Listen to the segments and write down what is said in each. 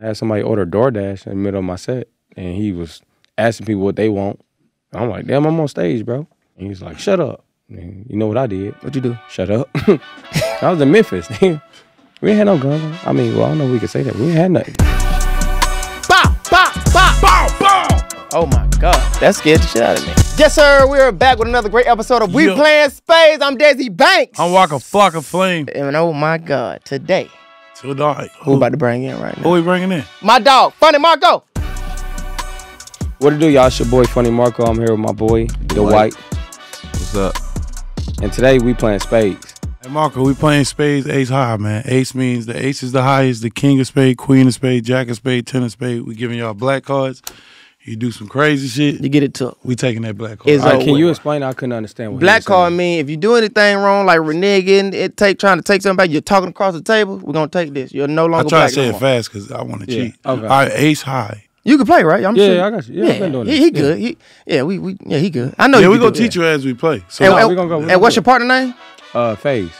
I had somebody order DoorDash in the middle of my set, and he was asking people what they want. I'm like, damn, I'm on stage, bro. And he's like, shut up. And you know what I did? What you do? Shut up. I was in Memphis. we ain't had no guns. I mean, well, I don't know if we could say that. We ain't had nothing. Bow, bow, bow, bow, bow. Oh my God, that scared the shit out of me. Yes, sir. We are back with another great episode of We Yo. Playing Spades. I'm Desi Banks. I'm Waka Flocka Flame And oh my God, today to the who we about to bring in right now? Who now? we bringing in? My dog, Funny Marco. What to do, y'all? It's your boy, Funny Marco. I'm here with my boy, Dwight. What's up? And today we playing spades. Hey Marco, we playing spades ace high, man. Ace means the ace is the highest, the king of spade, queen of spade, jack of spade, ten of spade. We giving y'all black cards. You do some crazy shit. You get it took. We taking that black card. Is All right, So can you explain? I couldn't understand what Black card mean if you do anything wrong, like reneging, it take trying to take something back, you're talking across the table, we're gonna take this. You're no longer. I longer try black to say no it more. fast because I want to Yeah, cheat. okay. All right, ace high. You can play, right? I'm Yeah, sure. yeah, I got you. Yeah, I've been doing he, this. he Yeah. good. He, yeah, we, we yeah, he good. I know Yeah, we can gonna do it. teach you as we play. So And, No, and- we gonna go- we and gonna what's go. your partner name? Uh, phase.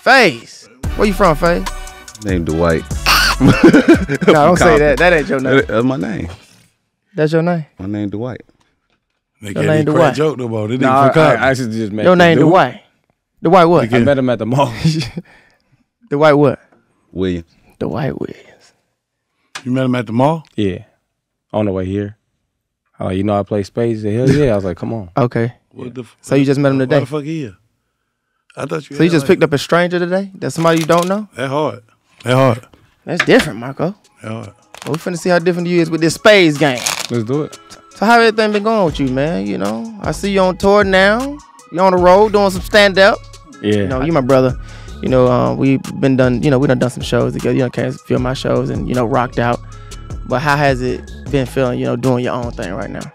FaZe. Where you from, FaZe? Named Dwight. No, don't say that. That ain't your name. That's my name. That's your name. My name Dwight. they Your can't name even Dwight. crack joke no more. They No, nigga I, for I Compton. actually just met Your name dude. Dwight. Dwight what? I met him at the mall. Dwight what? Williams. Dwight Williams. You met him at the mall? yeah, on the way here. Oh, you know I play spades. Hell yeah! I was like, come on. Okay. What the f- So you just met him Why today? the fuck here? I thought you So you just like- picked up a stranger today? That's somebody you don't know? That hard. That hard. That's different, Marco. That hard. Well, we finna see how different you is with this spades game. Let's do it. So how everything been going with you, man? You know, I see you on tour now. You on the road doing some stand up. Yeah. You know, you my brother. You know, uh, we been done. You know, we done done some shows together. You know, came to film my shows and you know rocked out. But how has it been feeling? You know, doing your own thing right now?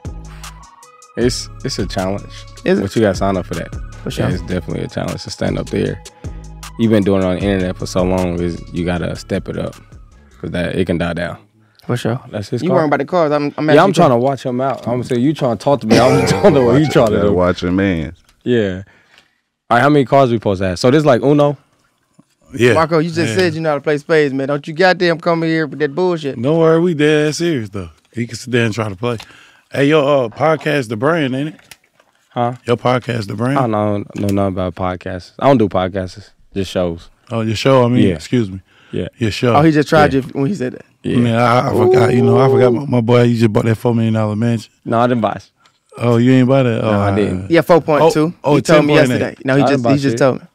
It's it's a challenge. Is it? But you gotta sign up for that. For sure. Yeah, it's definitely a challenge to stand up there. You've been doing it on the internet for so long. Is you gotta step it up because that it can die down. For sure. That's his You car. worrying about the cars? I'm. I'm yeah, I'm trying to watch him out. I'm gonna say you trying to talk to me. I'm just trying to what you trying to do. watch your man. Yeah. All right, how many cars we supposed to have? So this like Uno. Yeah. Marco, you just Yeah. said you know how to play spades, man. Don't you goddamn come here with that bullshit. Don't worry, we dead serious though. He can sit there and try to play. Hey, your uh, podcast, the brand, ain't it? Huh? Your podcast, the brand. I don't know, know nothing about podcasts. I don't do podcasts. Just shows. Oh, your show. I mean, Yeah. excuse me. Yeah. Yeah, sure. Oh, he just tried Yeah. you when he said that. Yeah. Man, I, I forgot. You know, I forgot my, my boy. You just bought that four million dollar mansion. No, I didn't buy. it. Oh, you ain't buy that? Oh, No, I uh, didn't. Yeah, four point two. Oh, oh, he told me 10.8. yesterday. No, he I just he just shit. told me.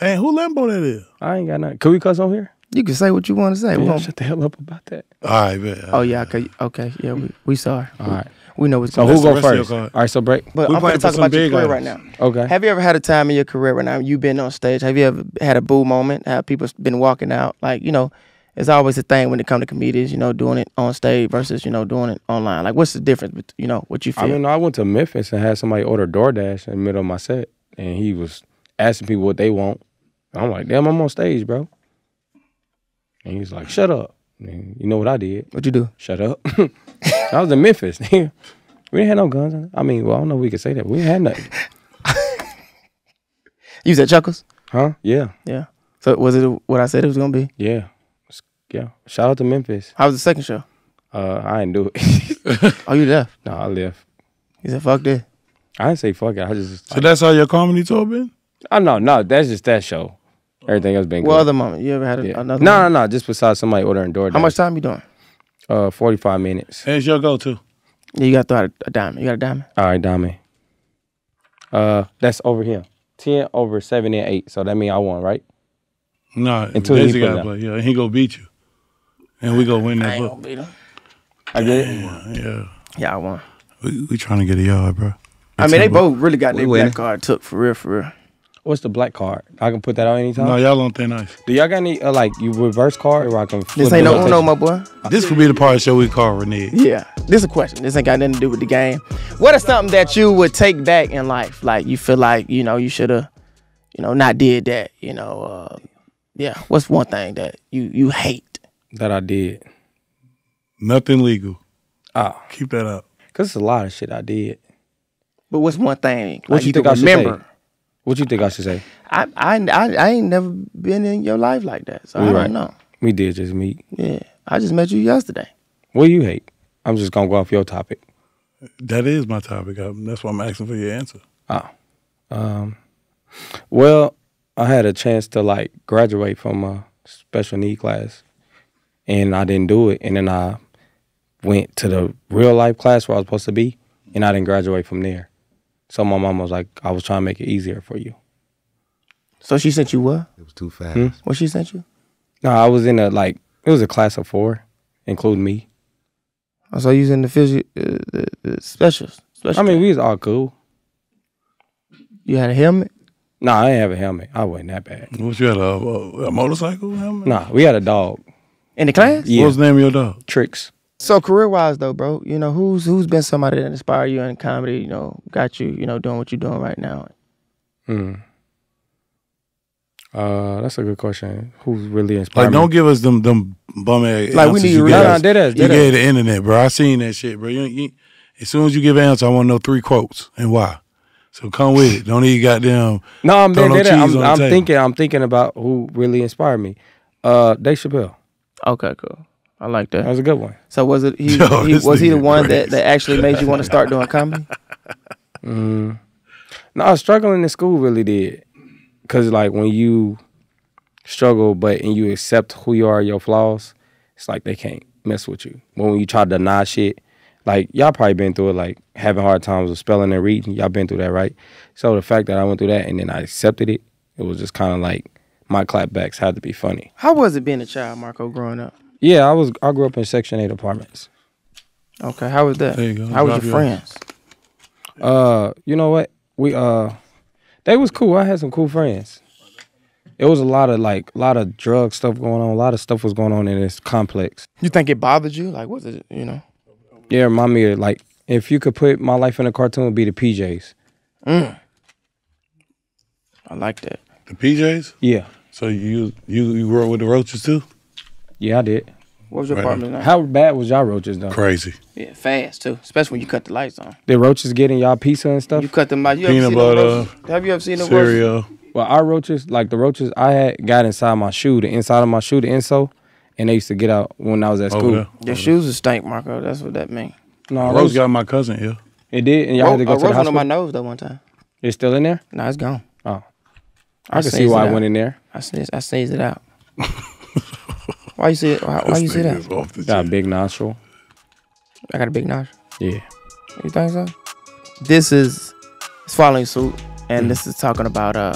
Man, who Lambo that is? I ain't got nothing. Can we cuss on here? You can say what you want to say. We Yeah, gon- shut the hell up about that. All right, bet. oh yeah, okay, okay, yeah, we, we sorry. All right. We know what's So going who on. That's go the rest of first? your All card. right. So break. But we I'm going to talk about your big career right now. Okay. Have you ever had a time in your career right now you've been on stage? Have you ever had a boo moment? Have people been walking out? Like you know, it's always a thing when it comes to comedians. You know, doing it on stage versus you know doing it online. Like, what's the difference? bet- You know, what you feel? I mean, I went to Memphis and had somebody order DoorDash in the middle of my set, and he was asking people what they want. I'm like, damn, I'm on stage, bro. And he's like, shut up. And you know what I did? what you do? Shut up. I was in Memphis. we didn't have no guns. I mean, well, I don't know if we could say that. We ain't had nothing. You said Chuckles? Huh? Yeah. Yeah. So was it what I said it was gonna be? Yeah. Yeah. Shout out to Memphis. How was the second show? Uh, I didn't do it. Oh, you left. no, I left. He said, "Fuck this." I didn't say fuck it. I just, So that's how your comedy tour been? I know, no, that's just that show. Everything else been good. What other moment? You ever had a, Yeah. another? No, no, no. Just besides somebody ordering DoorDash. How much time you doing? Uh, forty-five minutes. And it's your go-to. You got to throw out a, a diamond. You got a diamond. All right, Dami. Uh, that's over here. Ten over seven and eight. So that mean I won, right? No, Until he Desi got play. Yeah, he gonna beat you, and we gonna win that I book. beat him. I did it. Yeah, Yeah, I won. we, we trying to get a yard, bro. I mean, they both really got We their winning. black card took for real, for real. What's the black card? I can put that out anytime. No, y'all on thin ice. Do y'all got any uh, like you reverse card where I can? This ain't the no Uno, rotation? my boy. This could be the part of the show we call Renege. Yeah, this is a question. This ain't got nothing to do with the game. What is something that you would take back in life? Like you feel like you know you should have, you know, not did that. You know, uh, yeah. What's one thing that you you hate? that I did. Nothing legal. Oh, Keep that up. cause it's a lot of shit I did. But what's one thing? What like, you can think I should remember? say? What you think I should say? I, I I I ain't never been in your life like that, so I We don't know. We did just meet. Yeah, I just met you yesterday. What do you hate? I'm just gonna go off your topic. That is my topic. I, that's why I'm asking for your answer. Ah, um, well, I had a chance to like graduate from a special need class, and I didn't do it. And then I went to the real life class where I was supposed to be, and I didn't graduate from there. So my mom was like, "I was trying to make it easier for you." So she sent you what? It was too fast. Hmm? What she sent you? No, I was in a like it was a class of four, including me. Oh, so you was in the physio, uh, the, the specials. Special I mean, we was all cool. you had a helmet. No, I didn't have a helmet. I wasn't that bad. What you had a, a, a motorcycle helmet? Nah, we had a dog. In the class? Yeah, What's the name of your dog? tricks. So career wise though, bro, you know, who's who's been somebody that inspired you in comedy, you know, got you, you know, doing what you're doing right now? Hmm. Uh, that's a good question. Who's really inspired Like, me? don't give us them them bum ass Like, we need you real- No, no, us. dead ass, You dead gave the internet, bro. I seen that shit, bro. You, you, as soon as you give an answer, I want to know three quotes and why. So come with it. Don't need goddamn. No, I'm Throw dead, no dead ass. on I'm, I'm thinking. I'm thinking about who really inspired me. Uh, Dave Chappelle. Okay, cool. I like That that. was a good one. So was it he, Yo, he was he the one that, crazy. that actually made you want to start doing comedy? Mm. No, struggling in school really did. Cause like when you struggle, but and you accept who you are, your flaws, it's like they can't mess with you. But when you try to deny shit, like y'all probably been through it, like having hard times with spelling and reading. Y'all been through that, right? So the fact that I went through that and then I accepted it, it was just kind of like my clapbacks had to be funny. How was it being a child, Marco, growing up? Yeah, I was. I grew up in Section Eight apartments. Okay, how was that? There you go. How was your your- friends? Uh, you know what? We uh, they was cool. I had some cool friends. It was a lot of like a lot of drug stuff going on. A lot of stuff was going on in this complex. You think it bothered you? Like, was it, you know? Yeah, remind me of like if you could put my life in a cartoon, it'd be the PJs. Mm. I like that. The PJs. Yeah, So you you you grew up with the roaches too? Yeah, I did. What was your Right. partner's name? How bad was y'all roaches though? Crazy. Yeah, fast too. Especially when you cut the lights on. Did roaches get in y'all pizza and stuff? You cut them out. You Peanut ever seen butter, roaches? Have you ever seen them roaches? Cereal. Well, our roaches, like the roaches I had, got inside my shoe, the inside of my shoe, the insole, and they used to get out when I was at Over school. there. Your shoes are stank, Marco. That's what that means. No, Rose roach, got my cousin here. it did, and y'all had to go a to the roach went on my nose though one time. It's still in there. No, it's gone. Oh, I I can see why it I went in there. I sneezed, I sneezed it out. why you see it? Why, why you see that? This off the Got a big nostril. I got a big nostril. Yeah. You think so? This is it's following suit, and Mm. this is talking about uh,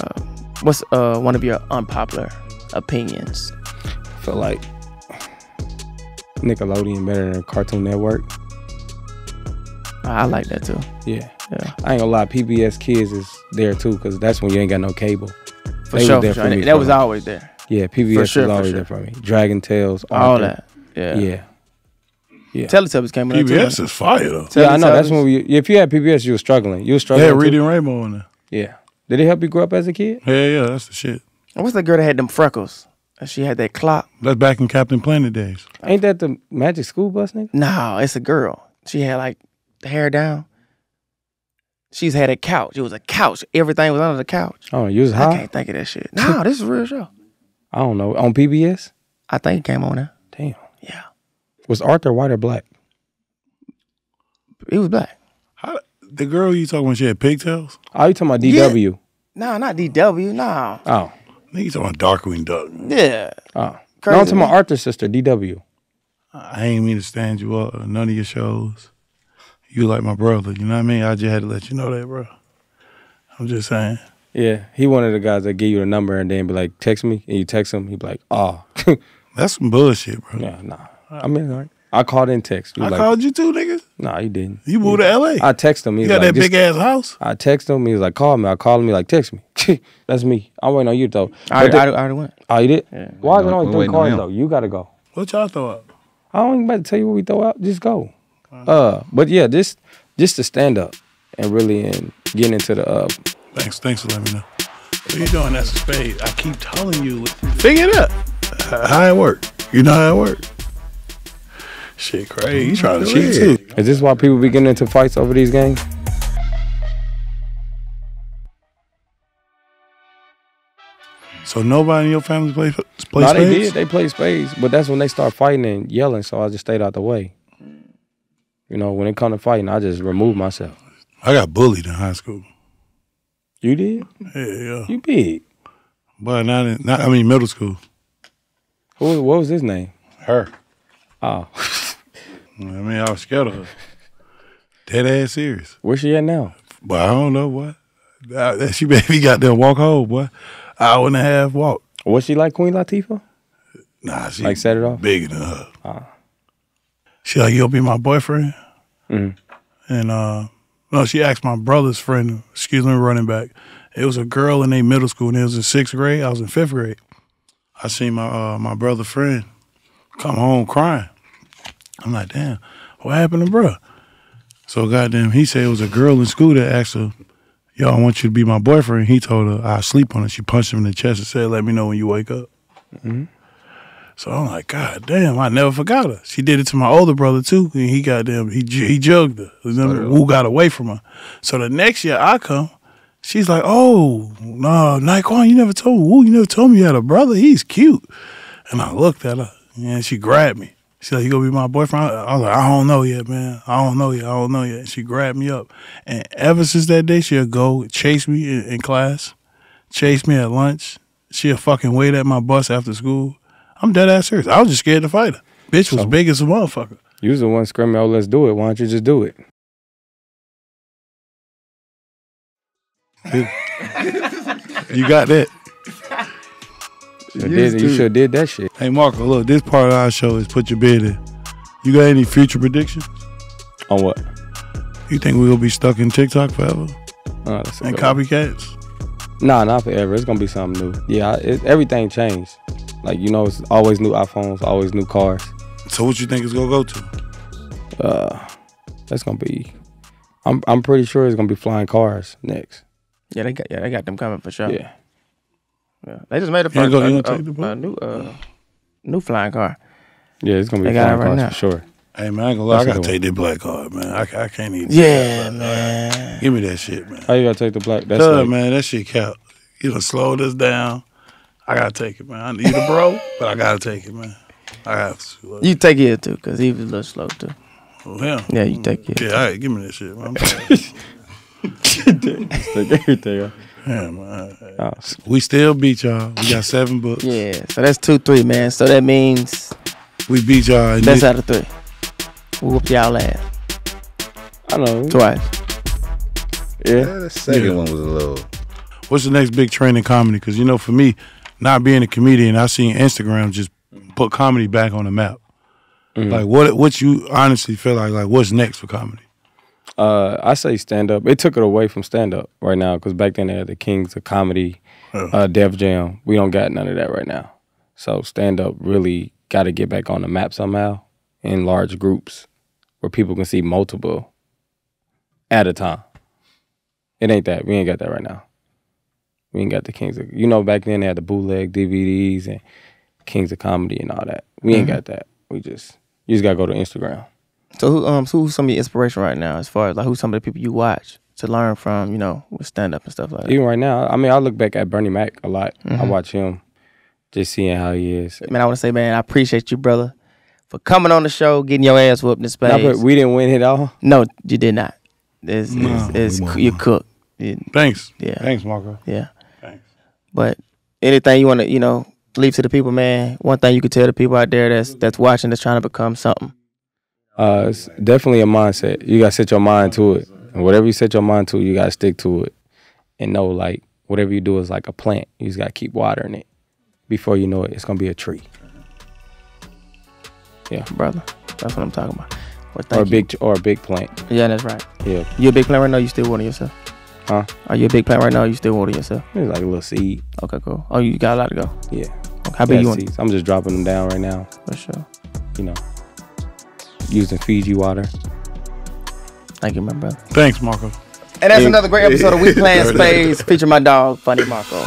what's uh one of your unpopular opinions. I feel like Nickelodeon better than Cartoon Network. I like that too. Yeah. Yeah. I ain't gonna lie, PBS Kids is there too, cause that's when you ain't got no cable. For They was sure, there for for sure. me that for was always there. Yeah, PBS For sure, was for always sure. there for me. Dragon Tales, All Arthur. that. Yeah. Yeah. Yeah. Teletubbies came in. PBS is fire though. Yeah, I know. That's when we. If you had PBS, you were struggling. You were They struggling. had too? Reading Rainbow in there. Yeah. Did it help you grow up as a kid? Yeah, yeah, that's the shit. And What's that girl that had them freckles? And she had that clock. That's back in Captain Planet days. Ain't that the Magic School Bus nigga? No, it's a girl. She had like the hair down. She's had a couch. It was a couch. Everything was under the couch. Oh, you was I can't think of that shit. No, this is a real show. I don't know. On PBS. I think it came on there. Damn. Yeah. Was Arthur white or black? It was black. How, the girl you talking about, she had pigtails? Oh, you talking about Yeah. DW? No, not DW. No. Oh, Nigga, you talking about Darkwing Duck. Yeah. oh. No, Crazy, I'm talking man. about Arthur's sister, DW. I ain't mean to stand you up. None of your shows. You like my brother. You know what I mean? I just had to let you know that, bro. I'm just saying. Yeah, he one of the guys that give you the number and then be like, text me, and you text him, he be like, oh, That's some bullshit, bro. yeah, nah. I mean, all right. I called in text. He I was like, called you too, nigga. nah, he didn't. You moved to LA. I text him. He you was got like, that just- big ass house. I text him. He was like, call me. I called him. He like, text me. That's me. I'm waiting on you though. I, But the- I, I already went. oh, you did? Yeah. Why is it We're only three waiting on cars him. though? You gotta go. What y'all throw up? I don't even about to tell you what we throw out. Just go. Uh, but yeah, just just to stand up and really and getting into the uh, Thanks, thanks for letting me know. What are you doing? That's a spade. I keep telling you, figure it out. How it work? You know how it work. Shit, crazy. You trying to cheat too? Is this why people be getting into fights over these games? So nobody in your family play play no, they spades? did. They played spades, but that's when they start fighting and yelling. So I just stayed out the way. You know, when it come to fighting, I just remove myself. I got bullied in high school. You did? Yeah, yeah. You big? But not in not I mean middle school. Who? What was his name? Her. Oh, I mean, I was scared of her. Dead ass serious. where's she at now? But I don't know what. She me got there walk home, boy. Hour and a half walk. Was she like Queen Latifah? Nah, she Like set it off? bigger than her. She like, you'll be my boyfriend? Mhm. And uh no, she asked my brother's friend, excuse me, running back. It was a girl in a middle school and it was in sixth grade. I was in fifth grade. I seen my uh my brother friend come home crying. I'm like, damn, what happened to bruh? So goddamn, he said it was a girl in school that asked her, Yo, I want you to be my boyfriend. He told her I'll sleep on her. She punched him in the chest and said, Let me know when you wake up. So I'm like, God damn, I never forgot her. She did it to my older brother too, and he got them. He he jugged her. Then oh, Woo got away from her. So the next year I come, she's like, Oh no, Naquan, you never told me. Woo, you never told me you had a brother. He's cute. And I looked at her, and she grabbed me. She's like, You gonna be my boyfriend? I, I was like, I don't know yet, man. I don't know yet. I don't know yet. And she grabbed me up, and ever since that day, she'll go chase me in, in class, chase me at lunch. She'll fucking wait at my bus after school. I'm dead ass serious. I was just scared to fight her. Bitch was So- big as a motherfucker. You was the one screaming, "Oh, let's do it." Why don't you just do it? You got that? You, did, you should have did that shit. Hey Marco, look, this part of our show is put your bid in. You got any future predictions? On what? You think we will be stuck in TikTok forever that's and good one. copycats? Nah, not forever. It's gonna be something new. Yeah, it, everything changed. Like you know, it's always new iPhones, always new cars. So what you think it's gonna go to? Uh, that's gonna be. I'm I'm pretty sure it's gonna be flying cars next. Yeah, they got yeah, they got them coming for sure. Yeah. Yeah. They just made a You first gonna- a, a- a new uh new flying car. Yeah, it's gonna be They got it flying right cars now. for sure. Hey man, I ain't gonna lie, I gotta take this black card, man. I, I can't even. Yeah, man. Give me that shit, man. How you gotta take the black? That's Cuz, like, man, that shit count. You done slowed us down. I gotta take it, man. I need a bro, but I gotta take it, man. I have to. You take it too, cause he was a little slow too. Oh, him. Yeah, you take it. Yeah, all right, give me that shit, man. take everything. yeah, man. Oh, We still beat y'all. We got seven books. Yeah, so that's two, three, man. So that means We beat y'all. in that's this- out of three. We whooped y'all ass I know. twice. Yeah. Yeah, the second Yeah. one was a little. What's the next big trend in comedy? Because you know, for me, not being a comedian, I seen Instagram just put comedy back on the map. Mhm. Like what? What you honestly feel like? Like what's next for comedy? Uh, I say stand up. It took it away from stand up right now because back then they had the Kings of Comedy, uh, Def Jam. We don't got none of that right now. So stand up really got to get back on the map somehow in large groups where people can see multiple at a time. It ain't that. We ain't got that right now. We ain't got the Kings of. You know, back then they had the bootleg DVDs and Kings of Comedy and all that. We ain't got that. We just you just gotta go to Instagram. So who um so who's some of your inspiration right now as far as like who's some of the people you watch to learn from, you know, with stand up and stuff like that? Even right now, I mean, I look back at Bernie Mac a lot. I watch him, just seeing how he is. Man, I want to say, man, I appreciate you, brother, for coming on the show, getting your ass whooped in Nah, space. but we didn't win it all. no, you did not. It's, No, it's, it's you cooked. Thanks. Yeah. Thanks, Marco. Yeah. But anything you want to, you know, leave to the people, man. One thing you could tell the people out there that's that's watching, that's trying to become something. Uh, it's definitely a mindset. You gotta set your mind to it, and whatever you set your mind to, you gotta stick to it, and know like whatever you do is like a plant. You just gotta keep watering it. Before you know it, it's gonna be a tree Yeah, brother. That's what I'm talking about. Well, or a thank you. big or a big plant. Yeah, that's right. Yeah, You a big plant right now? You still watering yourself? Huh? Are you a big plant right now? You still watering yourself? it's like a little seed. Okay, cool. Oh, you got a lot to go. Yeah, Okay, how big Got you want? seeds. I'm just dropping them down right now. For sure. You know, using Fiji water. Thank you, my brother. Thanks, Marco. And that's another great episode of We Playing Spades featuring my dog, Funny Marco.